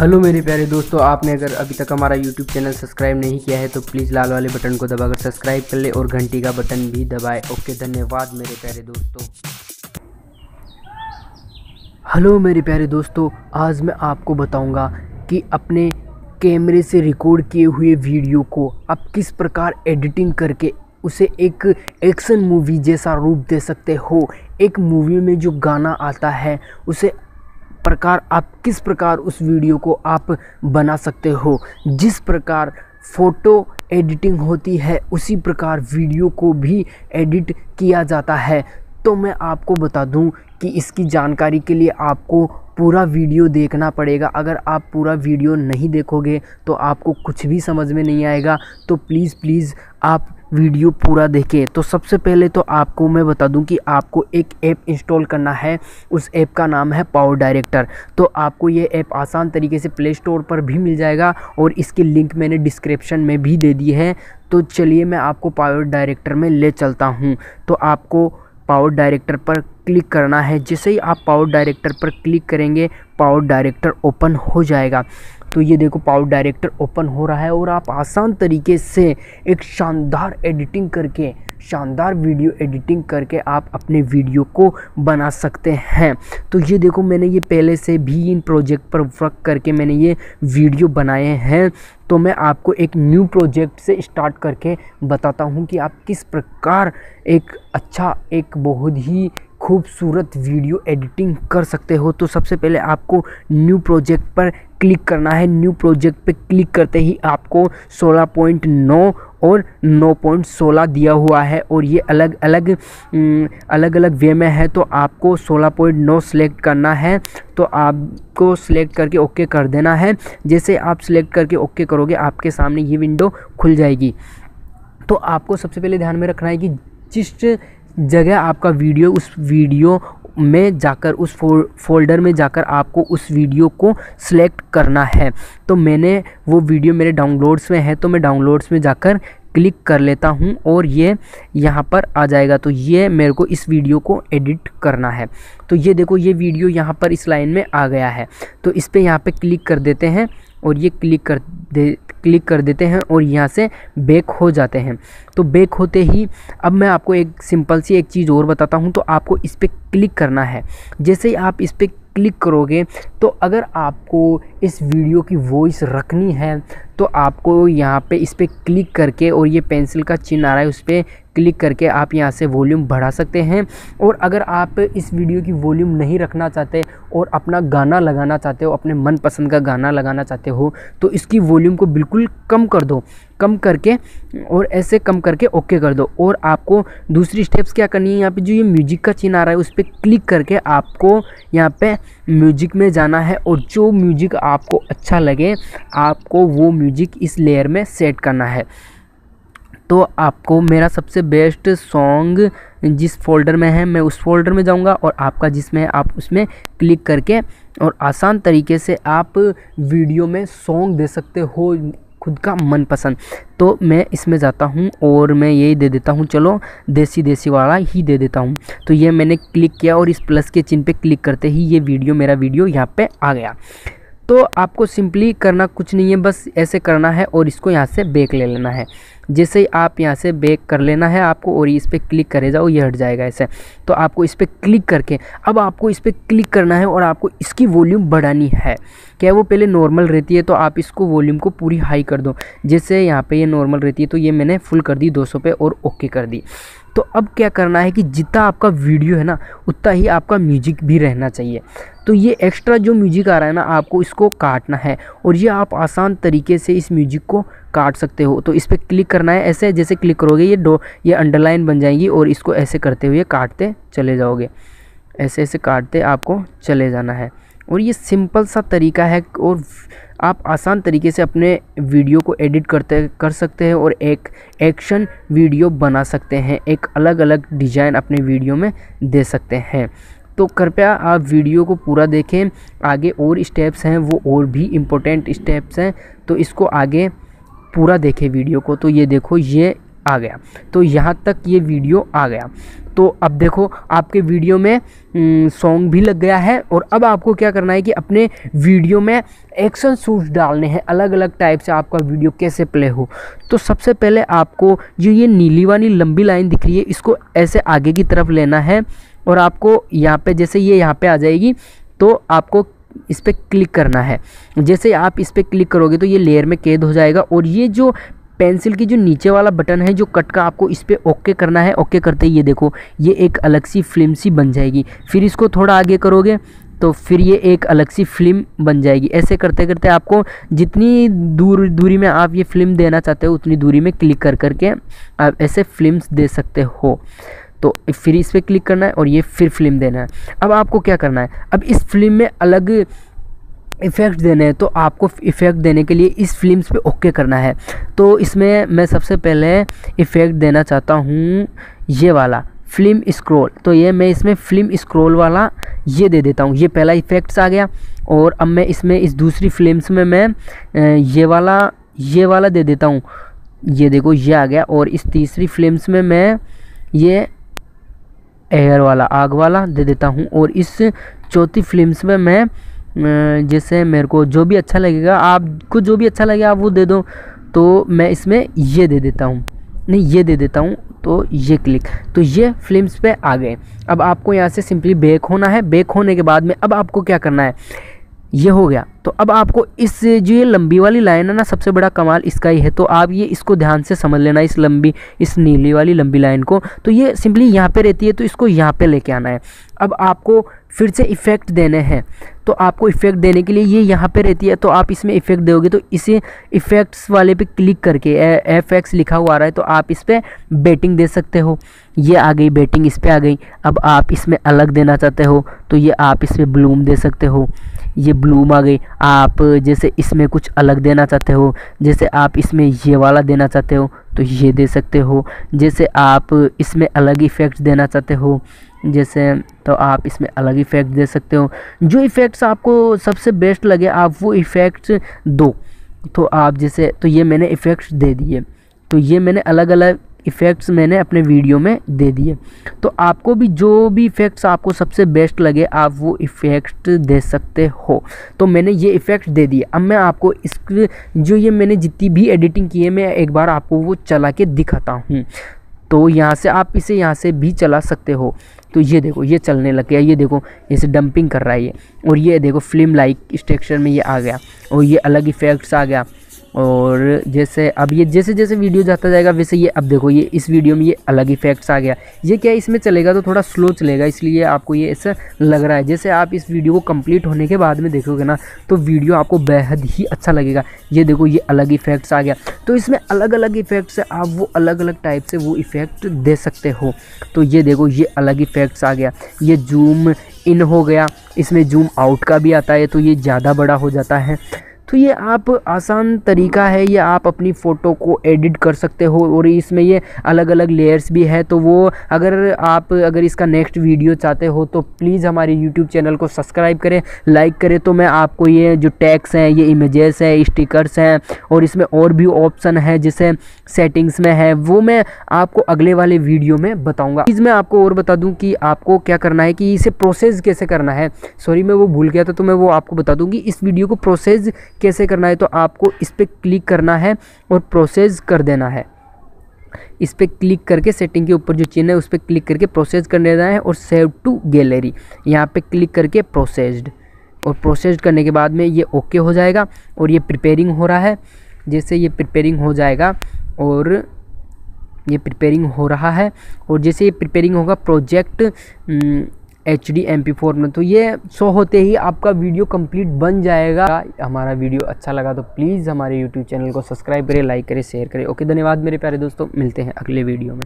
Hello मेरे प्यारे दोस्तों, आपने अगर अभी तक हमारा यूट्यूब चैनल सब्सक्राइब नहीं किया है तो प्लीज़ लाल वाले बटन को दबाकर सब्सक्राइब कर ले और घंटी का बटन भी दबाए। ओके, धन्यवाद मेरे प्यारे दोस्तों। हेलो मेरे प्यारे दोस्तों, आज मैं आपको बताऊँगा कि अपने कैमरे से रिकॉर्ड किए हुए वीडियो को आप किस प्रकार एडिटिंग करके उसे एक एक्शन मूवी जैसा रूप दे सकते हो। एक मूवी में जो गाना आता है, उसे प्रकार आप किस प्रकार उस वीडियो को आप बना सकते हो, जिस प्रकार फ़ोटो एडिटिंग होती है, उसी प्रकार वीडियो को भी एडिट किया जाता है। तो मैं आपको बता दूँ कि इसकी जानकारी के लिए आपको पूरा वीडियो देखना पड़ेगा। अगर आप पूरा वीडियो नहीं देखोगे तो आपको कुछ भी समझ में नहीं आएगा। तो प्लीज़ प्लीज़ आप वीडियो पूरा देखें। तो सबसे पहले तो आपको मैं बता दूँ कि आपको एक ऐप इंस्टॉल करना है। उस ऐप का नाम है पावर डायरेक्टर तो आपको ये ऐप आसान तरीके से प्ले स्टोर पर भी मिल जाएगा और इसकी लिंक मैंने डिस्क्रिप्शन में भी दे दी है। तो चलिए मैं आपको पावर डायरेक्टर में ले चलता हूँ। तो आपको पावर डायरेक्टर पर क्लिक करना है। जैसे ही आप पावर डायरेक्टर पर क्लिक करेंगे पावर डायरेक्टर ओपन हो जाएगा। तो ये देखो पावर डायरेक्टर ओपन हो रहा है और आप आसान तरीके से एक शानदार एडिटिंग करके, शानदार वीडियो एडिटिंग करके आप अपने वीडियो को बना सकते हैं। तो ये देखो, मैंने ये पहले से भी इन प्रोजेक्ट पर वर्क करके मैंने ये वीडियो बनाए हैं। तो मैं आपको एक न्यू प्रोजेक्ट से स्टार्ट करके बताता हूँ कि आप किस प्रकार एक अच्छा एक बहुत ही खूबसूरत वीडियो एडिटिंग कर सकते हो। तो सबसे पहले आपको न्यू प्रोजेक्ट पर क्लिक करना है। न्यू प्रोजेक्ट पे क्लिक करते ही आपको 16.9 और 9.16 दिया हुआ है और ये अलग अलग अलग अलग वे में है। तो आपको 16.9 सेलेक्ट करना है। तो आपको सिलेक्ट करके ओके कर देना है। जैसे आप सिलेक्ट करके ओके करोगे, आपके सामने ये विंडो खुल जाएगी। तो आपको सबसे पहले ध्यान में रखना है कि जिस जगह आपका वीडियो, उस वीडियो में जाकर, उस फोल्डर में जाकर आपको उस वीडियो को सिलेक्ट करना है। तो मैंने वो वीडियो मेरे डाउनलोड्स में है तो मैं डाउनलोड्स में जाकर क्लिक कर लेता हूँ और ये यहाँ पर आ जाएगा। तो ये मेरे को इस वीडियो को एडिट करना है। तो ये देखो, ये वीडियो यहाँ पर इस लाइन में आ गया है। तो इस पर यहाँ पर क्लिक कर देते हैं। और ये क्लिक कर दे, क्लिक कर देते हैं और यहाँ से बेक हो जाते हैं। तो बेक होते ही अब मैं आपको एक सिंपल सी एक चीज़ और बताता हूँ तो आपको इस पर क्लिक करना है। जैसे ही आप इस पर क्लिक करोगे तो अगर आपको इस वीडियो की वॉइस रखनी है तो आपको यहाँ पे इस पर क्लिक करके और ये पेंसिल का चिन्ह आ रहा है, उस पर क्लिक करके आप यहाँ से वॉल्यूम बढ़ा सकते हैं। और अगर आप इस वीडियो की वॉल्यूम नहीं रखना चाहते और अपना गाना लगाना चाहते हो, अपने मनपसंद का गाना लगाना चाहते हो तो इसकी वॉल्यूम को बिल्कुल कम कर दो। कम करके और ऐसे कम करके ओके कर दो। और आपको दूसरी स्टेप्स क्या करनी है यहाँ पे? जो ये म्यूज़िक का चिन्ह आ रहा है, उस पर क्लिक करके आपको यहाँ पे म्यूज़िक में जाना है और जो म्यूज़िक आपको अच्छा लगे, आपको वो म्यूज़िक इस लेयर में सेट करना है। तो आपको मेरा सबसे बेस्ट सॉन्ग जिस फोल्डर में है, मैं उस फोल्डर में जाऊँगा और आपका जिसमें आप उसमें क्लिक करके और आसान तरीके से आप वीडियो में सॉन्ग दे सकते हो खुद का मनपसंद। तो मैं इसमें जाता हूँ और मैं यही दे देता हूँ, चलो, देसी देसी वाला ही दे देता हूँ। तो ये मैंने क्लिक किया और इस प्लस के चिन्ह पे क्लिक करते ही ये वीडियो, मेरा वीडियो यहाँ पे आ गया। तो आपको सिंपली करना कुछ नहीं है, बस ऐसे करना है और इसको यहाँ से बेक ले लेना है। जैसे ही आप यहाँ से बेक कर लेना है आपको और इस पर क्लिक करे जाओ ये हट जाएगा ऐसे। तो आपको इस पर क्लिक करके, अब आपको इस पर क्लिक करना है और आपको इसकी वॉल्यूम बढ़ानी है। क्या वो पहले नॉर्मल रहती है तो आप इसको वॉल्यूम को पूरी हाई कर दो। जैसे यहाँ पे ये यह नॉर्मल रहती है तो ये मैंने फुल कर दी 200 पे और ओके कर दी। तो अब क्या करना है कि जितना आपका वीडियो है ना, उतना ही आपका म्यूज़िक भी रहना चाहिए। तो ये एक्स्ट्रा जो म्यूज़िक आ रहा है ना, आपको इसको काटना है और ये आप आसान तरीके से इस म्यूज़िक को काट सकते हो। तो इस पर क्लिक करना है, ऐसे जैसे क्लिक करोगे, ये डो ये अंडरलाइन बन जाएँगी और इसको ऐसे करते हुए काटते चले जाओगे। ऐसे ऐसे काटते आपको चले जाना है। और ये सिंपल सा तरीका है और आप आसान तरीके से अपने वीडियो को एडिट करते, कर सकते हैं और एक एक्शन वीडियो बना सकते हैं। एक अलग अलग डिज़ाइन अपने वीडियो में दे सकते हैं। तो कृपया आप वीडियो को पूरा देखें। आगे और स्टेप्स हैं, वो और भी इम्पोर्टेंट स्टेप्स हैं। तो इसको आगे पूरा देखें वीडियो को। तो ये देखो, ये आ गया। तो यहाँ तक ये वीडियो आ गया। तो अब देखो, आपके वीडियो में सॉन्ग भी लग गया है और अब आपको क्या करना है कि अपने वीडियो में एक्शन शूट्स डालने हैं अलग अलग टाइप से आपका वीडियो कैसे प्ले हो। तो सबसे पहले आपको जो ये नीली वाली लंबी लाइन दिख रही है, इसको ऐसे आगे की तरफ़ लेना है और आपको यहाँ पे, जैसे ये यहाँ पे आ जाएगी तो आपको इस पर क्लिक करना है। जैसे आप इस पर क्लिक करोगे तो ये लेयर में कैद हो जाएगा और ये जो पेंसिल की जो नीचे वाला बटन है, जो कट का आपको इस पर ओके करना है, ओके करते ही ये देखो, ये एक अलग सी फ़िल्म सी बन जाएगी। फिर इसको थोड़ा आगे करोगे तो फिर ये एक अलग सी फ़िल्म बन जाएगी। ऐसे करते करते आपको जितनी दूर, दूरी में आप ये फ़िल्म देना चाहते हो, उतनी दूरी में क्लिक कर करके आप ऐसे फिल्म्स दे सकते हो। तो फिर इस पर क्लिक करना है और ये फिर फ़िल्म देना है। अब आपको क्या करना है? अब इस फ़िल्म में अलग इफ़ेक्ट देने हैं तो आपको इफ़ेक्ट देने के लिए इस फिल्म्स पे ओके करना है। तो इसमें मैं सबसे पहले इफ़ेक्ट देना चाहता हूँ ये वाला फ़िल्म स्क्रॉल तो ये मैं इसमें फ़िल्म स्क्रॉल वाला ये दे देता हूँ। ये पहला इफ़ेक्ट्स आ गया और अब मैं इसमें, इस दूसरी फिल्म्स में मैं ये वाला ये वाला दे देता हूँ। ये देखो, ये आ गया और इस तीसरी फिल्म्स में मैं ये एयर वाला, आग वाला दे देता हूँ और इस चौथी फिल्म्स में मैं जैसे मेरे को जो भी अच्छा लगेगा आपको जो भी अच्छा लगे आप वो दे दो। तो मैं इसमें ये दे देता हूँ। नहीं, ये दे देता हूँ तो ये क्लिक। तो ये फिल्म्स पे आ गए। अब आपको यहाँ से सिंपली बेक होना है। बेक होने के बाद में अब आपको क्या करना है? ये हो गया। तो अब आपको इस जो ये लंबी वाली लाइन है ना, सबसे बड़ा कमाल इसका ही है। तो आप ये इसको ध्यान से समझ लेना, इस लंबी, इस नीली वाली लंबी लाइन को। तो ये सिंपली यहाँ पे रहती है तो इसको यहाँ पे लेके आना है। अब आपको फिर से इफ़ेक्ट देने हैं। तो आपको इफ़ेक्ट देने के लिए ये यहाँ पे रहती है तो आप इसमें इफ़ेक्ट दोगे तो इसे इफ़ेक्ट्स वाले पे क्लिक करके एफ़ एक्स लिखा हुआ आ रहा है तो आप इस पर बेटिंग दे सकते हो। ये आ गई, बेटिंग इस पर आ गई। अब आप इसमें अलग देना चाहते हो तो ये आप इस पर ब्लूम दे सकते हो। ये ब्लूम आ गई। आप जैसे इसमें कुछ अलग देना चाहते हो, जैसे आप इसमें ये वाला देना चाहते हो तो ये दे सकते हो। जैसे आप इसमें अलग इफ़ेक्ट्स देना चाहते हो, जैसे तो आप इसमें अलग इफ़ेक्ट दे सकते हो। जो इफ़ेक्ट्स आपको सबसे बेस्ट लगे, आप वो इफ़ेक्ट्स दो। तो आप जैसे तो ये मैंने इफ़ेक्ट्स दे दिए। तो ये मैंने अलग अलग इफ़ेक्ट्स मैंने अपने वीडियो में दे दिए। तो आपको भी जो भी इफ़ेक्ट्स आपको सबसे बेस्ट लगे, आप वो इफ़ेक्ट दे सकते हो। तो मैंने ये इफ़ेक्ट दे दिए। अब मैं आपको इस जो ये मैंने जितनी भी एडिटिंग की है, मैं एक बार आपको वो चला के दिखाता हूँ। तो यहाँ से आप इसे यहाँ से भी चला सकते हो। तो ये देखो, ये चलने लग गया। ये देखो, जैसे डंपिंग कर रहा है ये। और ये देखो फ़िल्म लाइक स्ट्रक्चर में ये आ गया। और ये अलग इफेक्ट्स आ गया। और जैसे अब ये जैसे जैसे वीडियो जाता जाएगा, वैसे ये अब देखो, ये इस वीडियो में ये अलग इफेक्ट्स आ गया। ये क्या इसमें चलेगा? तो थोड़ा स्लो चलेगा, इसलिए आपको ये ऐसा लग रहा है जैसे आप इस वीडियो को कंप्लीट होने के बाद में देखोगे ना तो वीडियो आपको बेहद ही अच्छा लगेगा। ये देखो, ये अलग इफेक्ट्स आ गया। तो इसमें अलग अलग इफेक्ट्स है, आप वो अलग अलग टाइप से वो इफ़ेक्ट दे सकते हो। तो ये देखो, ये अलग इफेक्ट्स आ गया। ये जूम इन हो गया। इसमें जूम आउट का भी आता है तो ये ज़्यादा बड़ा हो जाता है। तो ये आप आसान तरीका है, ये आप अपनी फ़ोटो को एडिट कर सकते हो और इसमें ये अलग अलग लेयर्स भी है। तो वो अगर आप, अगर इसका नेक्स्ट वीडियो चाहते हो तो प्लीज़ हमारे यूट्यूब चैनल को सब्सक्राइब करें लाइक करें। तो मैं आपको ये जो टैक्स हैं, ये इमेजेस हैं स्टिकर्स हैं और इसमें और भी ऑप्शन है जैसे सेटिंग्स में है, वो मैं आपको अगले वाले वीडियो में बताऊँगा। प्लीज़ मैं आपको और बता दूँ कि आपको क्या करना है कि इसे प्रोसेस कैसे करना है। सॉरी मैं वो भूल गया था तो मैं वो आपको बता दूँगी इस वीडियो को प्रोसेस कैसे करना है तो आपको इस पर क्लिक करना है और प्रोसेस कर देना है। इस पर क्लिक करके सेटिंग के ऊपर जो चिन्ह है, उस पर क्लिक करके प्रोसेस कर देना है और सेव टू गैलरी। यहाँ पे क्लिक करके प्रोसेस्ड। और प्रोसेस करने के बाद में ये ओके हो जाएगा और ये प्रिपेयरिंग हो रहा है। जैसे ये प्रिपेयरिंग हो जाएगा और ये प्रिपेयरिंग हो रहा है। और जैसे ये प्रिपेयरिंग होगा, project H D M P four में। तो ये शो होते ही आपका वीडियो कंप्लीट बन जाएगा। हमारा वीडियो अच्छा लगा तो प्लीज़ हमारे यूट्यूब चैनल को सब्सक्राइब करें लाइक करें शेयर करें। ओके धन्यवाद मेरे प्यारे दोस्तों। मिलते हैं अगले वीडियो में।